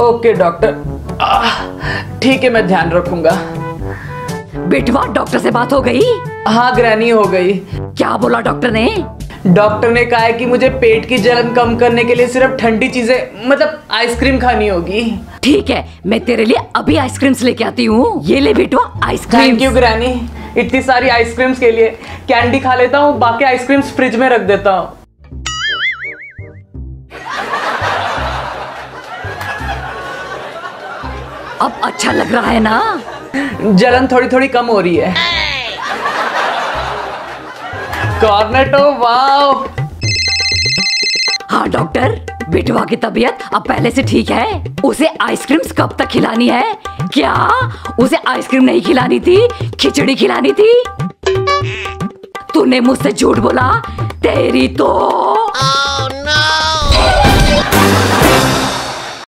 Okay doctor ठीक है मैं ध्यान रखूँगा। बेटवा डॉक्टर से बात हो गई? हाँ ग्रैनी हो गई। क्या बोला डॉक्टर ने? डॉक्टर ने कहा है कि मुझे पेट की जलन कम करने के लिए सिर्फ़ ठंडी चीज़ें मतलब आइसक्रीम खानी होगी। ठीक है मैं तेरे लिए अभी आइसक्रीम्स लेके आती हूँ। ये ले बेटवा ice cream thank you ice cream granny इतनी सारी आइसक्रीम्स के लिए। कैंडी खा लेता हूँ बाकी आइसक्रीम्स फ्रिज में रख देता हूँ। अब अच्छा लग रहा है ना? जलन थोड़ी थोड़ी कम हो रही है। कॉर्नेटो वाओ हाँ डॉक्टर बिटवा की तबीयत अब पहले से ठीक है। उसे आइसक्रीम कब तक खिलानी है? क्या? उसे आइसक्रीम नहीं खिलानी थी? खिचड़ी खिलानी थी? तूने मुझसे झूठ बोला तेरी तो!